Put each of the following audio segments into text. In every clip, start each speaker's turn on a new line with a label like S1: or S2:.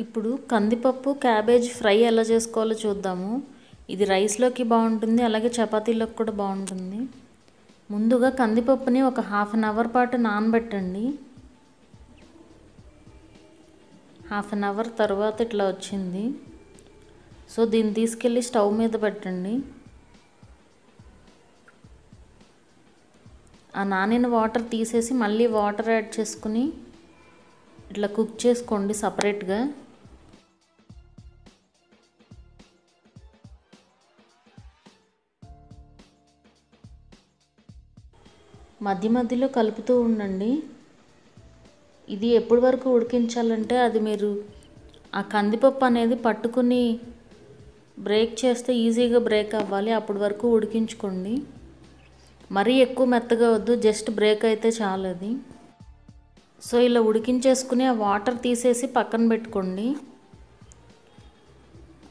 S1: ఇప్పుడు కందిపప్పు cabbage fry ఎలా చేసుకోవాలో చూద్దాము. ఇది రైస్లోకి బాగుంటుంది అలాగే చపాతీలోకి కూడా బాగుంటుంది. ముందుగా కందిపప్పుని ఒక హాఫ్ అన్ అవర్ పాటు నానబెట్టండి. హాఫ్ అన్ అవర్ తర్వాత ఇట్లా వచ్చింది. సో దీన్ని తీసుకెళ్ళి స్టవ్ మీద పెట్టండి. ఆ నానిన వాటర్ తీసేసి మళ్ళీ వాటర్ యాడ్ చేసుకుని ఇట్లా కుక్ చేసుకోండి సపరేట్గా మధ్య మధ్యలో కలుపుతూ ఉండండి. ఇది ఎప్పటి వరకు ఉడికించాలంటే అది మీరు ఆ కందిపప్పు అనేది పట్టుకుని బ్రేక్ చేస్తే ఈజీగా బ్రేక్ అవ్వాలి. అప్పటి వరకు ఉడికించుకోండి. మరీ ఎక్కువ మెత్తగా వద్దు జస్ట్ బ్రేక్ అయితే చాలు అది. సో ఇలా ఉడికించేసుకుని ఆ వాటర్ తీసేసి పక్కన పెట్టుకోండి.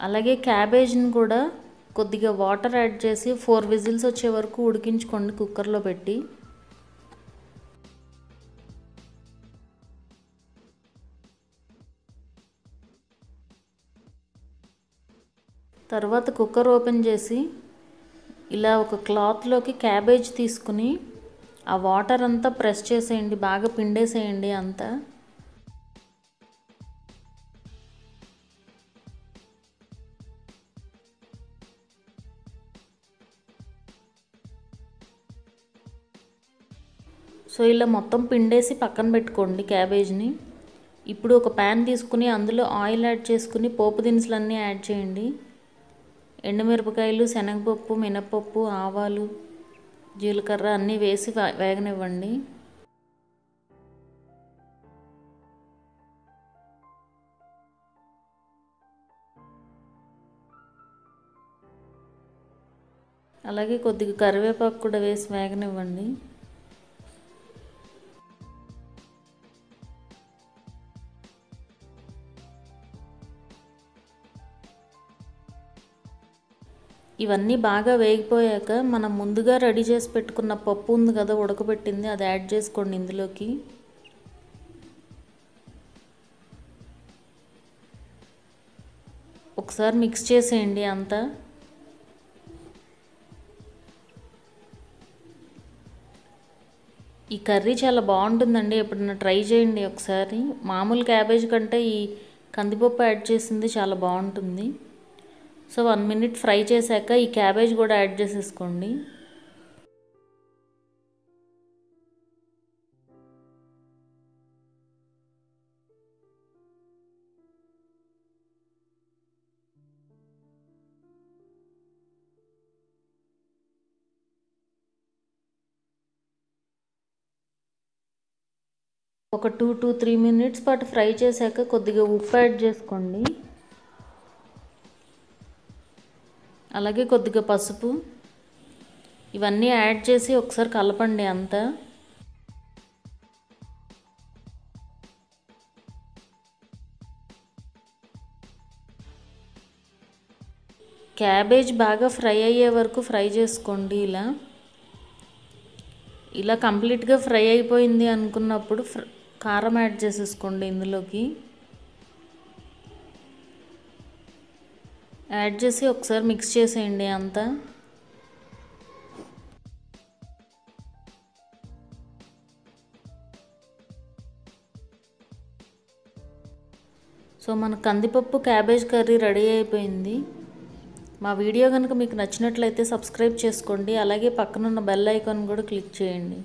S1: అలాగే క్యాబేజ్ని కూడా కొద్దిగా వాటర్ యాడ్ చేసి ఫోర్ విజిల్స్ వచ్చే వరకు ఉడికించుకోండి కుక్కర్లో పెట్టి. తర్వాత కుక్కర్ ఓపెన్ చేసి ఇలా ఒక క్లాత్లోకి క్యాబేజ్ తీసుకుని ఆ వాటర్ అంతా ప్రెస్ చేసేయండి బాగా పిండేసేయండి అంతా. సో ఇలా మొత్తం పిండేసి పక్కన పెట్టుకోండి క్యాబేజ్ని. ఇప్పుడు ఒక ప్యాన్ తీసుకుని అందులో ఆయిల్ యాడ్ చేసుకుని పోపు దినుసులన్నీ యాడ్ చేయండి. ఎండుమిరపకాయలు శనగపప్పు మినపప్పు ఆవాలు జీలకర్ర అన్నీ వేసి వేగనివ్వండి. అలాగే కొద్దిగా కరివేపాకు కూడా వేసి వేగనివ్వండి. ఇవన్నీ బాగా వేగిపోయాక మనం ముందుగా రెడీ చేసి పెట్టుకున్న పప్పు ఉంది కదా ఉడకబెట్టింది అది యాడ్ చేసుకోండి ఇందులోకి. ఒకసారి మిక్స్ చేసేయండి అంతా. ఈ కర్రీ చాలా బాగుంటుందండి ఎప్పుడన్నా ట్రై చేయండి ఒకసారి. మామూలు క్యాబేజ్ కంటే ఈ కందిపప్పు యాడ్ చేసింది చాలా బాగుంటుంది. సో వన్ మినిట్ ఫ్రై చేశాక ఈ క్యాబేజ్ కూడా యాడ్ చేసేసుకోండి. ఒక టూ టూ త్రీ మినిట్స్ పాటు ఫ్రై చేశాక కొద్దిగా ఉప్పు యాడ్ చేసుకోండి. అలాగే కొద్దిగా పసుపు. ఇవన్నీ యాడ్ చేసి ఒకసారి కలపండి అంతా. క్యాబేజ్ బాగా ఫ్రై అయ్యే వరకు ఫ్రై చేసుకోండి ఇలా. ఇలా కంప్లీట్గా ఫ్రై అయిపోయింది అనుకున్నప్పుడు కారం యాడ్ చేసేసుకోండి ఇందులోకి. యాడ్ చేసి ఒకసారి మిక్స్ చేసేయండి అంతా. సో మన కందిపప్పు క్యాబేజ్ కర్రీ రెడీ అయిపోయింది. మా వీడియో కనుక మీకు నచ్చినట్లయితే సబ్స్క్రైబ్ చేసుకోండి. అలాగే పక్కనున్న బెల్ ఐకాన్ కూడా క్లిక్ చేయండి.